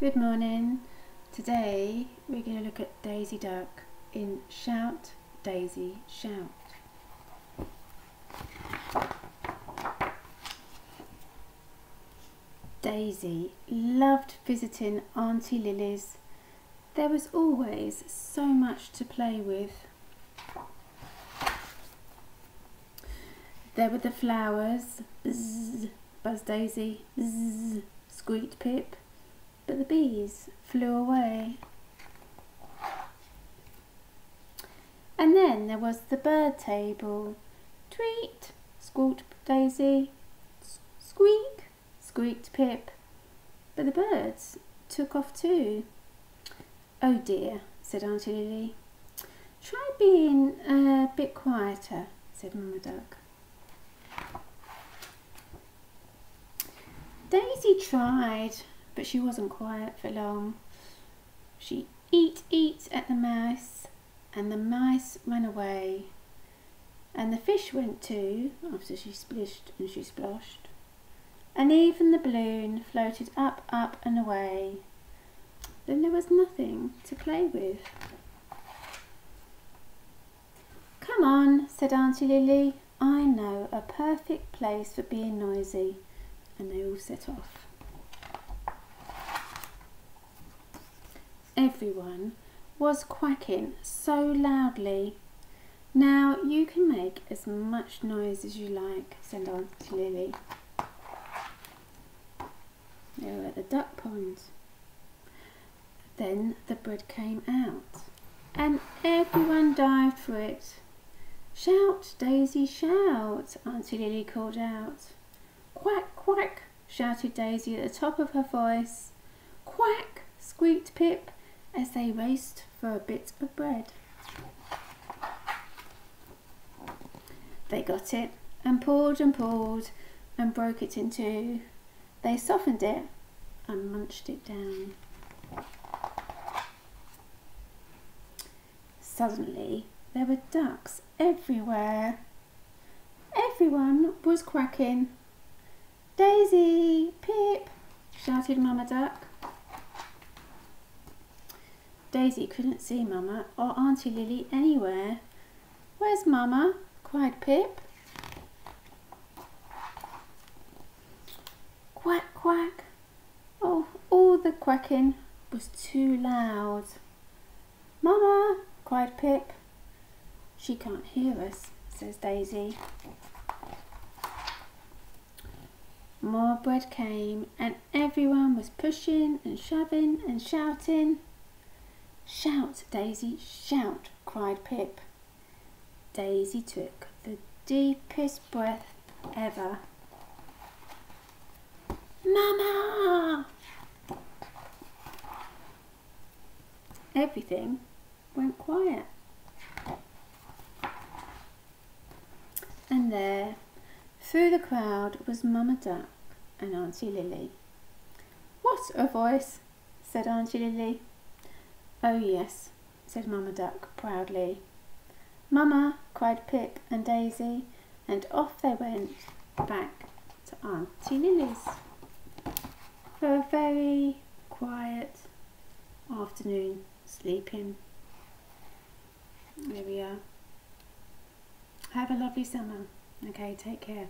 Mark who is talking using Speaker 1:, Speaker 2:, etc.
Speaker 1: Good morning. Today we're going to look at Daisy Duck in Shout, Daisy, Shout. Daisy loved visiting Auntie Lily's. There was always so much to play with. There were the flowers, zzz, Buzz Daisy, zzz, squeaked Pip, but the bees flew away. And then there was the bird table. Tweet, squawked Daisy. Squeak, squeaked Pip. But the birds took off too. Oh dear, said Auntie Lily. Try being a bit quieter, said Mamma Duck. Daisy tried, but she wasn't quiet for long. She eat, eat at the mouse, and the mice ran away. And the fish went too, after she splished and she splashed. And even the balloon floated up, up and away. Then there was nothing to play with. Come on, said Auntie Lily. I know a perfect place for being noisy. And they all set off. Everyone was quacking so loudly. Now you can make as much noise as you like, said Auntie Lily. They were at the duck pond. Then the bread came out, and everyone dived for it. Shout, Daisy, shout, Auntie Lily called out. Quack, quack, shouted Daisy at the top of her voice. Quack, squeaked Pip as they raced for a bit of bread. They got it and pulled and pulled and broke it in two. They softened it and munched it down. Suddenly there were ducks everywhere. Everyone was quacking. Daisy, Pip, shouted Mamma Duck. Daisy couldn't see Mamma or Auntie Lily anywhere. Where's Mamma? cried Pip. Quack, quack. Oh, all the quacking was too loud. Mamma, cried Pip. She can't hear us, says Daisy. More bread came, and everyone was pushing and shoving and shouting. Shout, Daisy, shout, cried Pip. Daisy took the deepest breath ever. Mama! Everything went quiet. And there, through the crowd, was Mamma Duck and Auntie Lily. What a voice, said Auntie Lily. Oh yes, said Mamma Duck proudly. Mamma, cried Pip and Daisy, and off they went back to Auntie Lily's for a very quiet afternoon sleeping. There we are. Have a lovely summer. Okay, take care.